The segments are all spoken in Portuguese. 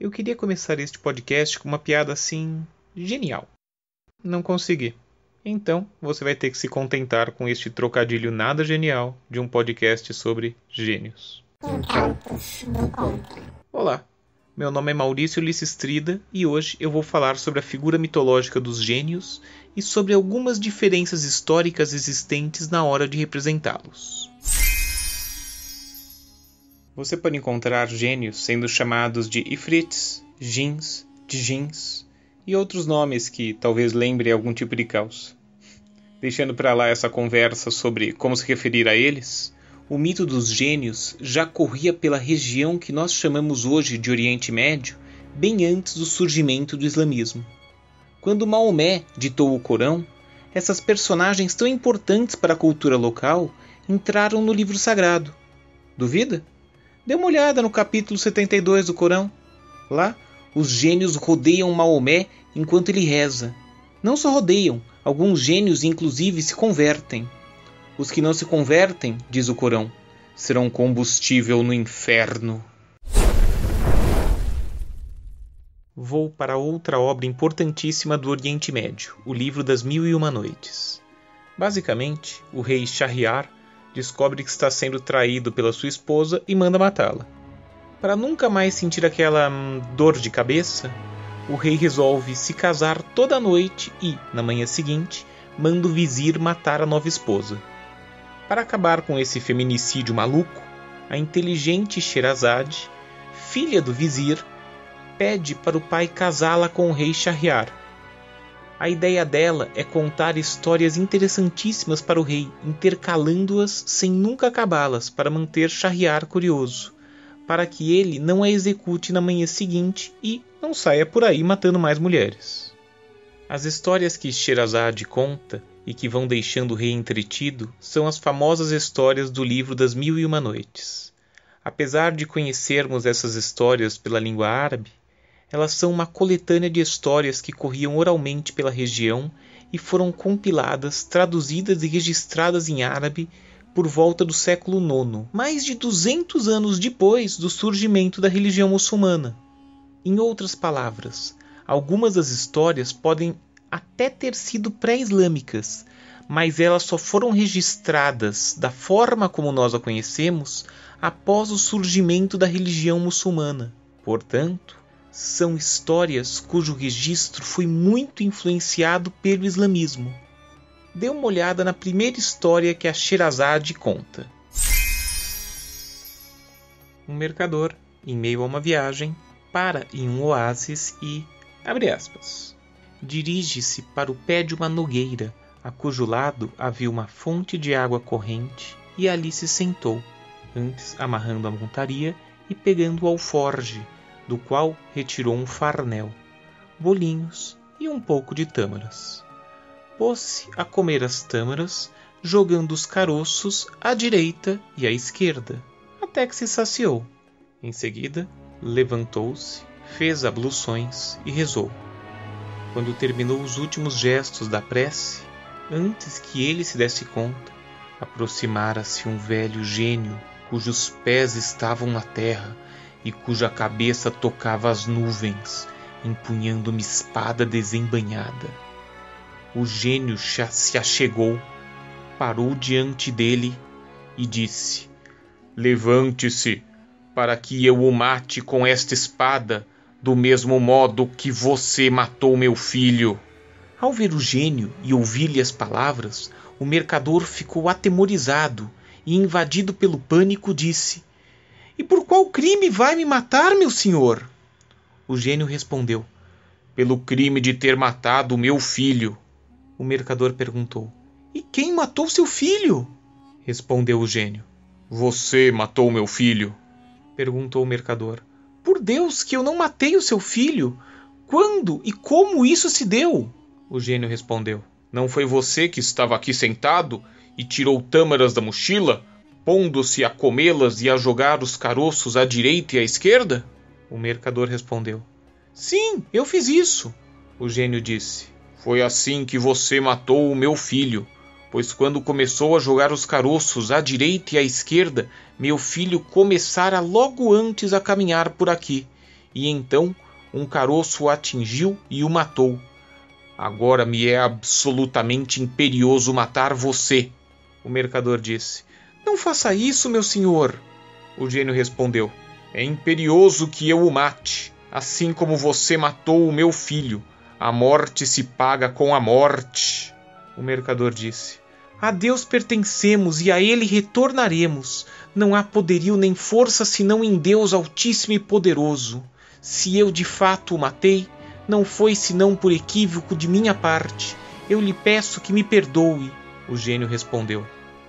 Eu queria começar este podcast com uma piada assim. genial. Não consegui. Então, você vai ter que se contentar com este trocadilho nada genial de um podcast sobre gênios. Olá, meu nome é Maurício Lissistrida e hoje eu vou falar sobre a figura mitológica dos gênios e sobre algumas diferenças históricas existentes na hora de representá-los. Você pode encontrar gênios sendo chamados de Ifrits, Jins, Djins e outros nomes que talvez lembrem algum tipo de caos. Deixando para lá essa conversa sobre como se referir a eles, o mito dos gênios já corria pela região que nós chamamos hoje de Oriente Médio bem antes do surgimento do islamismo. Quando Maomé ditou o Corão, essas personagens tão importantes para a cultura local entraram no livro sagrado. Duvida? Dê uma olhada no capítulo 72 do Corão. Lá, os gênios rodeiam Maomé enquanto ele reza. Não só rodeiam, alguns gênios inclusive se convertem. Os que não se convertem, diz o Corão, serão combustível no inferno. Vou para outra obra importantíssima do Oriente Médio, o Livro das Mil e Uma Noites. Basicamente, o rei Shahriar descobre que está sendo traído pela sua esposa e manda matá-la. Para nunca mais sentir aquela hum, dor de cabeça, o rei resolve se casar toda noite e, na manhã seguinte, manda o vizir matar a nova esposa. Para acabar com esse feminicídio maluco, a inteligente Sherazade, filha do vizir, pede para o pai casá-la com o rei Shahriar, a ideia dela é contar histórias interessantíssimas para o rei, intercalando-as sem nunca acabá-las, para manter Shahriar curioso, para que ele não a execute na manhã seguinte e não saia por aí matando mais mulheres. As histórias que Sherazade conta e que vão deixando o rei entretido são as famosas histórias do livro das Mil e Uma Noites. Apesar de conhecermos essas histórias pela língua árabe, elas são uma coletânea de histórias que corriam oralmente pela região e foram compiladas, traduzidas e registradas em árabe por volta do século IX, mais de 200 anos depois do surgimento da religião muçulmana. Em outras palavras, algumas das histórias podem até ter sido pré-islâmicas, mas elas só foram registradas da forma como nós a conhecemos após o surgimento da religião muçulmana. Portanto, são histórias cujo registro foi muito influenciado pelo islamismo. Dê uma olhada na primeira história que a Sherazade conta. Um mercador, em meio a uma viagem, para em um oásis e, abre aspas, dirige-se para o pé de uma nogueira, a cujo lado havia uma fonte de água corrente, e ali se sentou, antes amarrando a montaria e pegando o alforge, do qual retirou um farnel, bolinhos e um pouco de tâmaras. Pôs-se a comer as tâmaras, jogando os caroços à direita e à esquerda, até que se saciou. Em seguida, levantou-se, fez abluções e rezou. Quando terminou os últimos gestos da prece, antes que ele se desse conta, aproximara-se um velho gênio cujos pés estavam na terra e cuja cabeça tocava as nuvens, empunhando uma espada desembanhada. O gênio se achegou, parou diante dele e disse: Levante-se, para que eu o mate com esta espada, do mesmo modo que você matou meu filho. Ao ver o gênio e ouvir-lhe as palavras, o mercador ficou atemorizado e, invadido pelo pânico, disse: e por qual crime vai me matar, meu senhor? O gênio respondeu: Pelo crime de ter matado meu filho. O mercador perguntou: E quem matou seu filho? Respondeu o gênio: Você matou meu filho. Perguntou o mercador: Por Deus que eu não matei o seu filho! Quando e como isso se deu? O gênio respondeu: Não foi você que estava aqui sentado e tirou tâmaras da mochila? Pondo-se a comê-las e a jogar os caroços à direita e à esquerda? O mercador respondeu: Sim, eu fiz isso. O gênio disse: Foi assim que você matou o meu filho, pois quando começou a jogar os caroços à direita e à esquerda, meu filho começara logo antes a caminhar por aqui, e então um caroço o atingiu e o matou. Agora me é absolutamente imperioso matar você, o mercador disse. Não faça isso, meu senhor. O gênio respondeu: É imperioso que eu o mate, assim como você matou o meu filho. A morte se paga com a morte. O mercador disse: A Deus pertencemos e a Ele retornaremos. Não há poderio nem força senão em Deus Altíssimo e Poderoso. Se eu de fato o matei, não foi senão por equívoco de minha parte. Eu lhe peço que me perdoe. O gênio respondeu: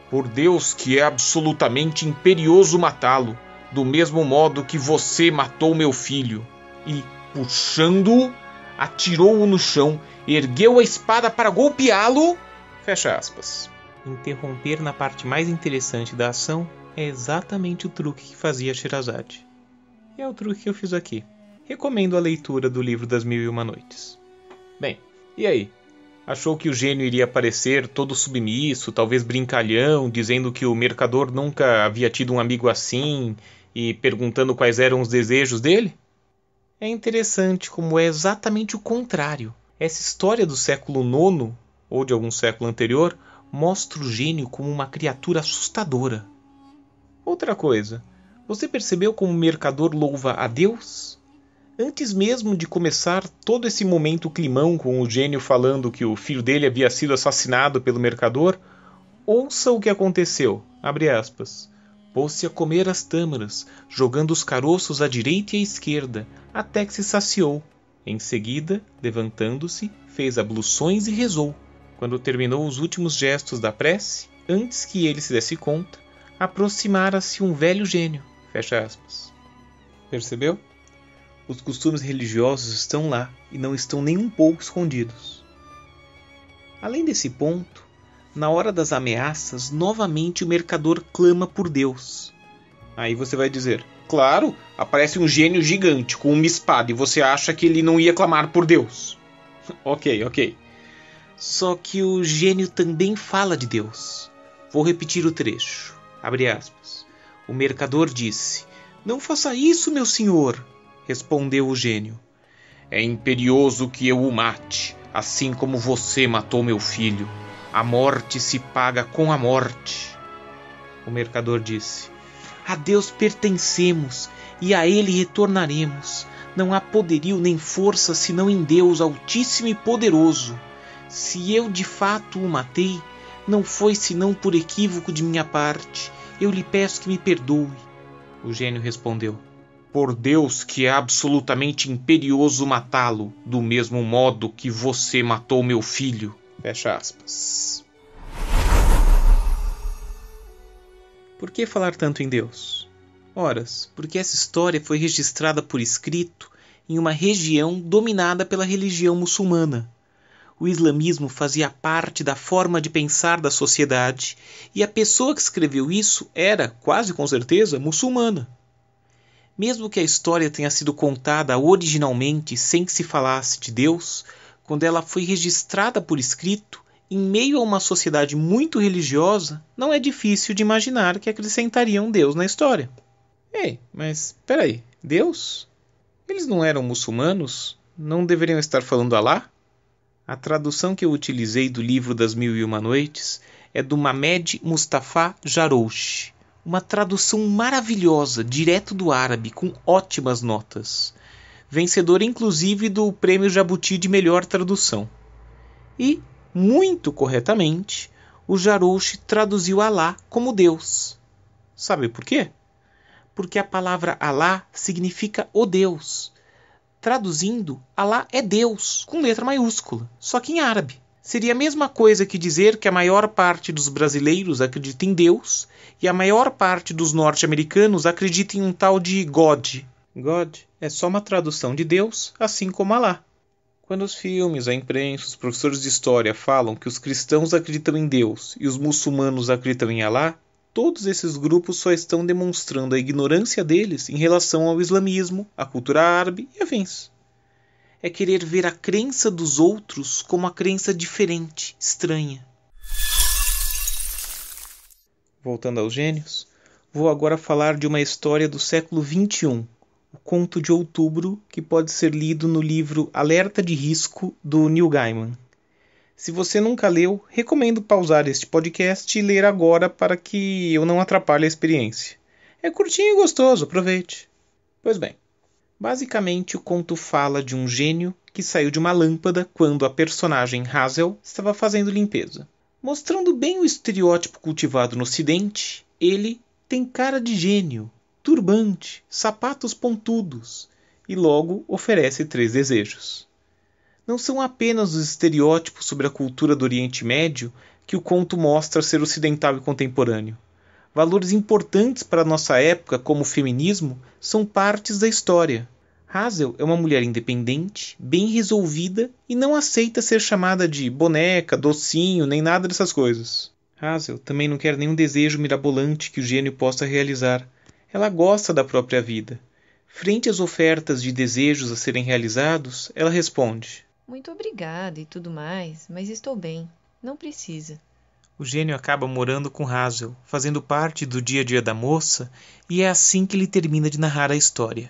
Por Deus que é absolutamente imperioso matá-lo, do mesmo modo que você matou meu filho. E, puxando-o, atirou-o no chão, ergueu a espada para golpeá-lo. Fecha aspas. Interromper na parte mais interessante da ação é exatamente o truque que fazia Sherazade. E é o truque que eu fiz aqui. Recomendo a leitura do livro das Mil e Uma Noites. Bem, e aí? Achou que o gênio iria aparecer todo submisso, talvez brincalhão, dizendo que o mercador nunca havia tido um amigo assim e perguntando quais eram os desejos dele? É interessante como é exatamente o contrário. Essa história do século IX, ou de algum século anterior, mostra o gênio como uma criatura assustadora. Outra coisa, você percebeu como o mercador louva a Deus? Antes mesmo de começar todo esse momento climão com o gênio falando que o filho dele havia sido assassinado pelo mercador, ouça o que aconteceu. Abre aspas pôs-se a comer as tâmaras, jogando os caroços à direita e à esquerda, até que se saciou. Em seguida, levantando-se, fez abluções e rezou. Quando terminou os últimos gestos da prece, antes que ele se desse conta, aproximara-se um velho gênio. Fecha aspas. Percebeu? Os costumes religiosos estão lá e não estão nem um pouco escondidos. Além desse ponto, na hora das ameaças, novamente o mercador clama por Deus. Aí você vai dizer: Claro, aparece um gênio gigante com uma espada e você acha que ele não ia clamar por Deus. ok, ok. Só que o gênio também fala de Deus. Vou repetir o trecho. Abre aspas. O mercador disse: Não faça isso, meu senhor, respondeu o gênio. É imperioso que eu o mate, assim como você matou meu filho. A morte se paga com a morte. O mercador disse: A Deus pertencemos e a Ele retornaremos. Não há poderio nem força senão em Deus Altíssimo e Poderoso. Se eu de fato o matei, não foi senão por equívoco de minha parte. Eu lhe peço que me perdoe. O gênio respondeu: Por Deus que é absolutamente imperioso matá-lo, do mesmo modo que você matou meu filho. Fecha aspas. Por que falar tanto em Deus? Horas, porque essa história foi registrada por escrito em uma região dominada pela religião muçulmana. O islamismo fazia parte da forma de pensar da sociedade e a pessoa que escreveu isso era, quase com certeza, muçulmana. Mesmo que a história tenha sido contada originalmente sem que se falasse de Deus, quando ela foi registrada por escrito, em meio a uma sociedade muito religiosa, não é difícil de imaginar que acrescentariam Deus na história. Ei, mas peraí, Deus? Eles não eram muçulmanos? Não deveriam estar falando Alá? A tradução que eu utilizei do livro das Mil e Uma Noites é do Mamed Mustafa Jarouche, uma tradução maravilhosa, direto do árabe, com ótimas notas vencedor inclusive do Prêmio Jabuti de Melhor Tradução. E, muito corretamente, o Jarouche traduziu Alá como Deus. Sabe por quê? Porque a palavra Alá significa o Deus. Traduzindo, Alá é Deus, com letra maiúscula, só que em árabe. Seria a mesma coisa que dizer que a maior parte dos brasileiros acredita em Deus e a maior parte dos norte-americanos acredita em um tal de God, God é só uma tradução de Deus, assim como Alá. Quando os filmes, a imprensa, os professores de história falam que os cristãos acreditam em Deus e os muçulmanos acreditam em Alá, todos esses grupos só estão demonstrando a ignorância deles em relação ao islamismo, à cultura árabe e afins. É querer ver a crença dos outros como a crença diferente, estranha. Voltando aos gênios, vou agora falar de uma história do século XXI, o conto de outubro que pode ser lido no livro Alerta de Risco do Neil Gaiman. Se você nunca leu, recomendo pausar este podcast e ler agora para que eu não atrapalhe a experiência. É curtinho e gostoso, aproveite. Pois bem, basicamente o conto fala de um gênio que saiu de uma lâmpada quando a personagem Hazel estava fazendo limpeza. Mostrando bem o estereótipo cultivado no Ocidente, ele tem cara de gênio, turbante, sapatos pontudos e logo oferece três desejos. Não são apenas os estereótipos sobre a cultura do Oriente Médio que o conto mostra ser ocidental e contemporâneo. Valores importantes para nossa época, como o feminismo, são partes da história. Hazel é uma mulher independente, bem resolvida e não aceita ser chamada de boneca, docinho, nem nada dessas coisas. Hazel também não quer nenhum desejo mirabolante que o gênio possa realizar. Ela gosta da própria vida. Frente às ofertas de desejos a serem realizados, ela responde: Muito obrigada e tudo mais, mas estou bem. Não precisa. O gênio acaba morando com Hazel, fazendo parte do dia a dia da moça, e é assim que ele termina de narrar a história.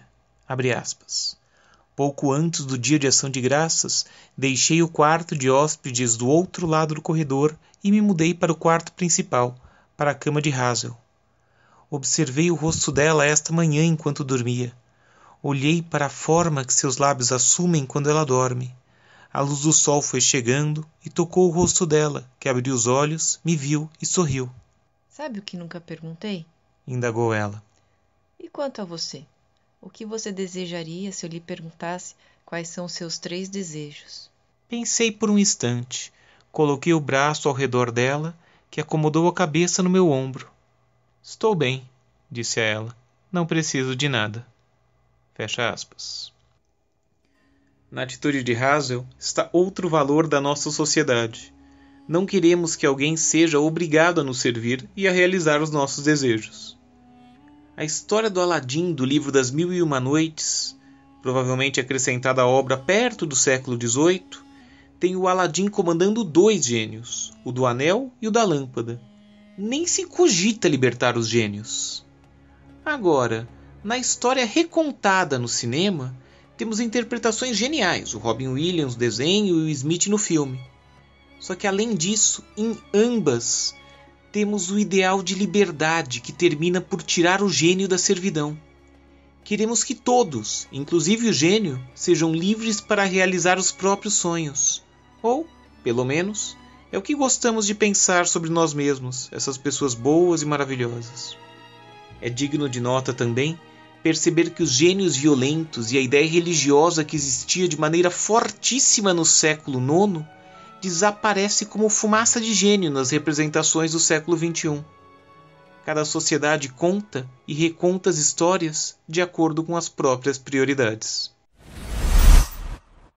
Pouco antes do dia de ação de graças, deixei o quarto de hóspedes do outro lado do corredor e me mudei para o quarto principal, para a cama de Hazel. Observei o rosto dela esta manhã enquanto dormia. Olhei para a forma que seus lábios assumem quando ela dorme. A luz do sol foi chegando e tocou o rosto dela, que abriu os olhos, me viu e sorriu. Sabe o que nunca perguntei? indagou ela. E quanto a você? O que você desejaria se eu lhe perguntasse quais são os seus três desejos? Pensei por um instante. Coloquei o braço ao redor dela, que acomodou a cabeça no meu ombro. Estou bem, disse a ela. Não preciso de nada. Fecha aspas. Na atitude de Hazel está outro valor da nossa sociedade. Não queremos que alguém seja obrigado a nos servir e a realizar os nossos desejos. A história do Aladim do livro das Mil e Uma Noites, provavelmente acrescentada à obra perto do século XVIII, tem o Aladim comandando dois gênios, o do anel e o da lâmpada. Nem se cogita libertar os gênios. Agora, na história recontada no cinema, temos interpretações geniais, o Robin Williams no desenho e o Smith no filme. Só que além disso, em ambas temos o ideal de liberdade que termina por tirar o gênio da servidão. Queremos que todos, inclusive o gênio, sejam livres para realizar os próprios sonhos. Ou, pelo menos, é o que gostamos de pensar sobre nós mesmos, essas pessoas boas e maravilhosas. É digno de nota também perceber que os gênios violentos e a ideia religiosa que existia de maneira fortíssima no século IX desaparece como fumaça de gênio nas representações do século XXI. Cada sociedade conta e reconta as histórias de acordo com as próprias prioridades.